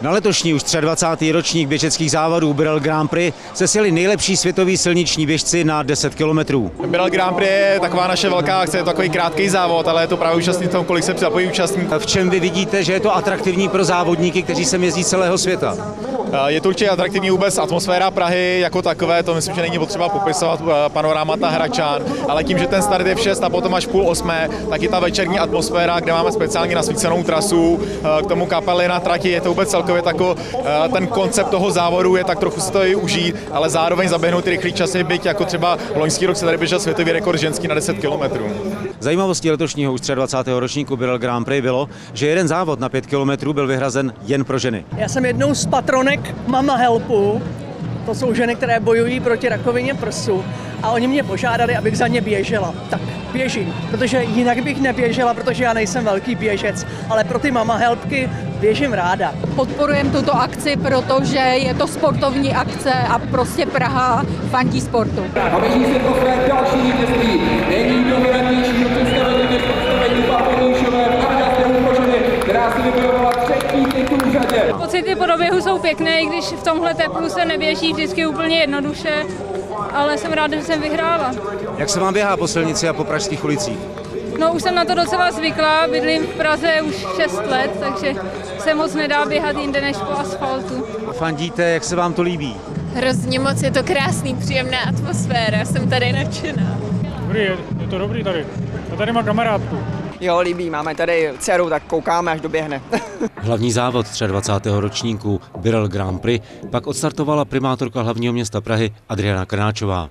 Na letošní už 23. ročník běžeckých závodů Birel Grand Prix se sjeli nejlepší světoví silniční běžci na 10 kilometrů. Birel Grand Prix je taková naše velká akce, je to takový krátký závod, ale je to právě účastní toho, kolik se zapojí účastníků. V čem vy vidíte, že je to atraktivní pro závodníky, kteří sem jezdí celého světa? Je to určitě atraktivní vůbec atmosféra Prahy jako takové, to myslím, že není potřeba popisovat panorámata Hračán, ale tím, že ten start je v 6 a potom až půl osmé, tak i ta večerní atmosféra, kde máme speciálně nasvícenou trasu, k tomu kapely na trati, je to vůbec celkově tako, ten koncept toho závodu je tak trochu si to i užít, ale zároveň zaběhnout ty rychlý časy, byť jako třeba loňský rok se tady běžel světový rekord ženský na 10 kilometrů. Zajímavostí letošního už 23. ročníku Birel Grand Prix bylo, že jeden závod na 5 kilometrů byl vyhrazen jen pro ženy. Já jsem jednou z patronek Mama Helpu, to jsou ženy, které bojují proti rakovině prsu a oni mě požádali, abych za ně běžela. Tak běžím, protože jinak bych neběžela, protože já nejsem velký běžec, ale pro ty mama helpky běžím ráda. Podporujem tuto akci, protože je to sportovní akce a prostě Praha fandí sportu. A běží se po své další vítězství. Není dominantnější do představení než představení Papoloušové která si vybojovala Pocity po doběhu jsou pěkné, i když v tomhle teplu se neběží vždycky úplně jednoduše, ale jsem ráda, že jsem vyhrála. Jak se vám běhá po silnici a po pražských ulicích? No už jsem na to docela zvyklá, bydlím v Praze už 6 let, takže se moc nedá běhat jinde než po asfaltu. Fandíte, jak se vám to líbí? Hrozně moc, je to krásný, příjemná atmosféra, jsem tady nadšená. Dobrý, je, je to dobrý tady. A tady má kamarádku. Jo, líbí, máme tady dceru, tak koukáme, až doběhne. Hlavní závod 23. ročníku Birel Grand Prix pak odstartovala primátorka hlavního města Prahy Adriana Krnáčová.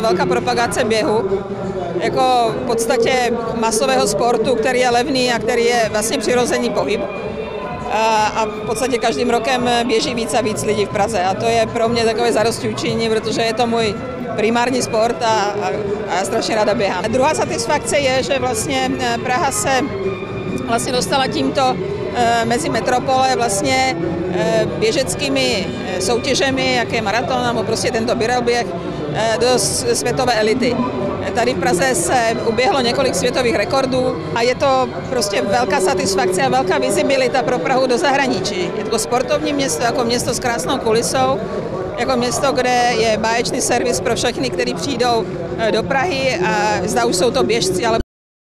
To velká propagace běhu, jako v podstatě masového sportu, který je levný a který je vlastně přirozený pohyb. A v podstatě každým rokem běží víc a víc lidí v Praze a to je pro mě takové zarosti učení, protože je to můj primární sport a, a, a já strašně ráda běhám. A druhá satisfakce je, že vlastně Praha se vlastně dostala tímto mezi metropole vlastně běžeckými soutěžemi, jak je maraton nebo prostě tento běh, do světové elity. Tady v Praze se uběhlo několik světových rekordů a je to prostě velká satisfakce a velká vizibilita pro Prahu do zahraničí. Je to sportovní město, jako město s krásnou kulisou, jako město, kde je báječný servis pro všechny, kteří přijdou do Prahy a zda už jsou to běžci, ale